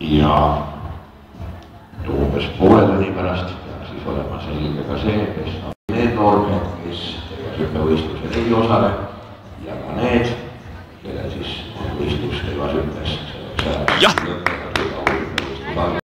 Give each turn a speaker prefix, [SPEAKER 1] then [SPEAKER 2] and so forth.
[SPEAKER 1] ja umbes poole tunni pärast peaks siis olema selge ka see, kes on need noormehed, kes tegevsüppevõistlusel ei osale ja ka need, kelle siis võistlus tegevsüppes selleks ajaks lõpeb.